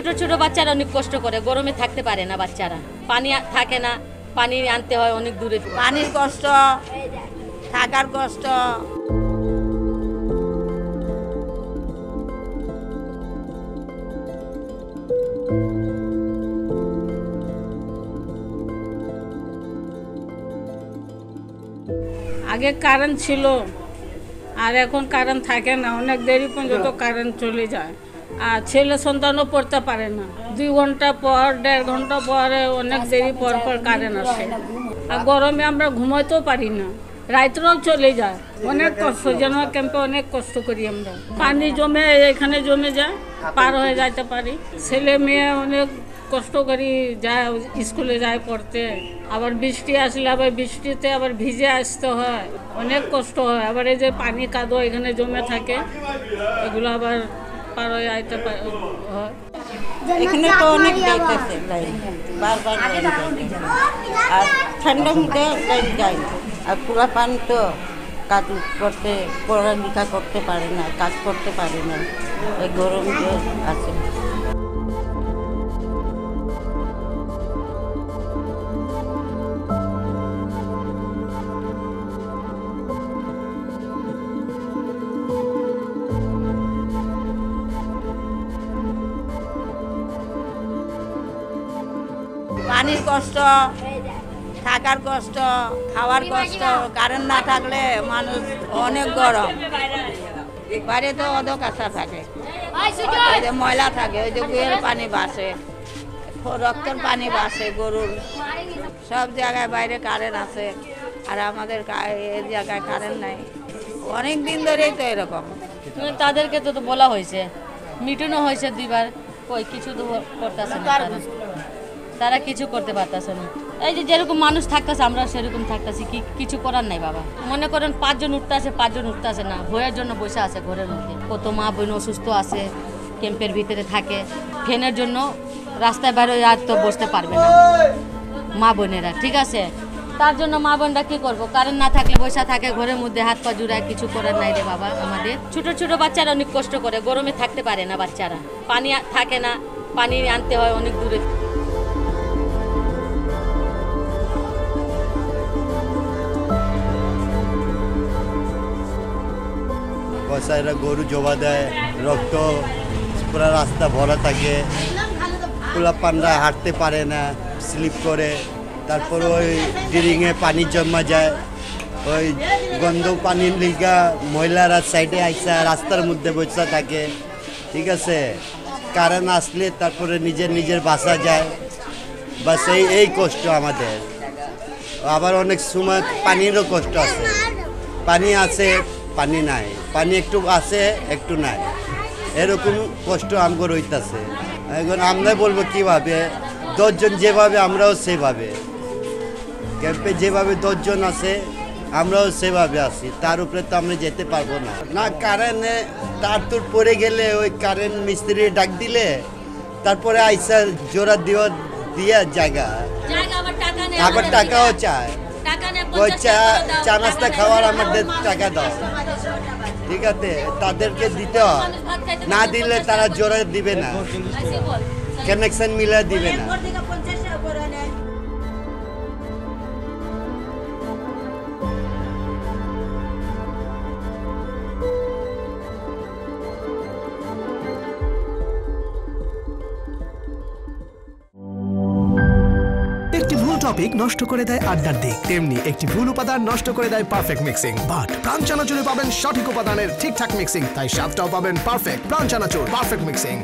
ছোট ছোট বাচ্চারা অনেক কষ্ট করে গরমে থাকতে পারে না বাচ্চারা। পানি থাকে না পানি আনতে হয় অনেক দূরে। পানির কষ্ট থাকার কষ্ট। আগে কারেন্ট ছিল আর এখন কারেন্ট থাকে না অনেক দেরি পর্যন্ত কারেন্ট চলে যায়। আর ছেলে সন্তানও পড়তে পারে না। দুই ঘণ্টা পর, দেড় ঘণ্টা পরে অনেক দেরি পর পর কারেন্ট আসে। আর গরমে আমরা ঘুমাইতেও পারি না। রাত্রেও চলে যায়। অনেক কষ্ট, যেন ক্যাম্পে অনেক কষ্ট করি আমরা। পানি জমে, এখানে জমে যায়, পার হয়ে যাইতে পারি। ছেলে মেয়ে অনেক কষ্ট করি, যায় স্কুলে যায় পড়তে। আবার বৃষ্টি আসলে আবার বৃষ্টিতে আবার ভিজে আসতে হয়। অনেক কষ্ট হয়। আবার এই যে পানি কাদো এখানে জমে থাকে, এগুলো আবার পার হয়ে আইতে হয়। এখানে তো অনেক লাইন বারবার লাইন আর ঠান্ডা মধ্যে লাইন যায়। আর পুরা পান তো কাজ করতে পড়ালেখা করতে পারে না কাজ করতে পারে না। ওই গরম আছে। পানির কষ্ট থাকার কষ্ট খাওয়ার কষ্ট কারেন্ট না থাকলে মানুষ অনেক গরম। বাইরে তো অধ কাঁচা থাকে। ওই যে ময়লা থাকে ওই যে গুয়ের পানি বাসে রক্তের পানি বাসে গরুর। সব জায়গায় বাইরে কারেন্ট আছে আর আমাদের এই জায়গায় কারেন্ট নাই। অনেক দিন ধরেই তো এরকম। মানে তাদেরকে তো তো বলা হয়েছে মিটনও হয়েছে দুইবার কই কিছু তো করতেছে না তারা। কিছু করতে পারতেছে না। এই যে যেরকম মানুষ থাকতেছে আমরা সেরকম থাকতেছি। কি কিছু করার নাই বাবা। মনে করেন পাঁচজন উঠতে পাঁচজন উঠতে না। ভয়ের জন্য বসে আছে ঘরের মধ্যে। কত মা বোন অসুস্থ আছে, ক্যাম্পের ভিতরে থাকে। ফ্যানের জন্য রাস্তায় বাইরে আর তো বসতে পারবে না। মা বোনেরা, ঠিক আছে? তার জন্য মা বোনরা কি করব? কারেন্ট না থাকলে বসে থাকে, ঘরের মধ্যে হাত পা জুড়ায় কিছু করার নাই রে বাবা আমাদের। ছোট ছোট বাচ্চারা অনেক কষ্ট করে, গরমে থাকতে পারে না বাচ্চারা। পানি থাকে না, পানি আনতে হয় অনেক দূরে। কসাইরা গরু জবা দেয়, রক্ত, পুরো রাস্তা ভরা থাকে। পোলা পান্ডা হাঁটতে পারে না, স্লিপ করে। তারপর ওই ড্রিলিংয়ে পানি জমা যায়। ওই গন্ধ পানির লিগা মহিলারা সাইডে আইসা রাস্তার মধ্যে বসে থাকে। ঠিক আছে? কারেন্ট আসলে তারপরে নিজের নিজের বাসা যায়। বাস এই এই কষ্ট আমাদের। আবার অনেক সময় পানিরও কষ্ট আছে। পানি আছে পানি নাই। পানি একটু আছে একটু নাই। এরকম কষ্ট আমগো রইতাছে। এখন আমরা বলব কীভাবে দশজন যেভাবে আমরাও সেভাবে। ক্যাম্পে যেভাবে দশজন আছে আমরাও সেভাবে আছি। তার উপরে তো আমরা যেতে পারব না। না কারেন্টে তার তুর পড়ে গেলে ওই কারেন্ট মিস্ত্রি ডাক দিলে তারপরে আইসা জোড়া দিও দিয়া জায়গা। আবার টাকাও চায়। ওই চা চা নাস্তা খাওয়ার আমাদের টাকা দাও। ঠিক আছে তাদেরকে দিতে হয়। না দিলে তারা জোরে দিবে না। কানেকশন মিলে দিবে না। টপিক নষ্ট করে দেয় আড্ডার দিক। তেমনি একটি ভুল উপাদান নষ্ট করে দেয় পারফেক্ট মিক্সিং বাট প্রাণ চানাচুরে পাবেন সঠিক উপাদানের ঠিকঠাক মিক্সিং তাই স্বাদটাও পাবেন পারফেক্ট প্রাণ চানাচুর পারফেক্ট মিক্সিং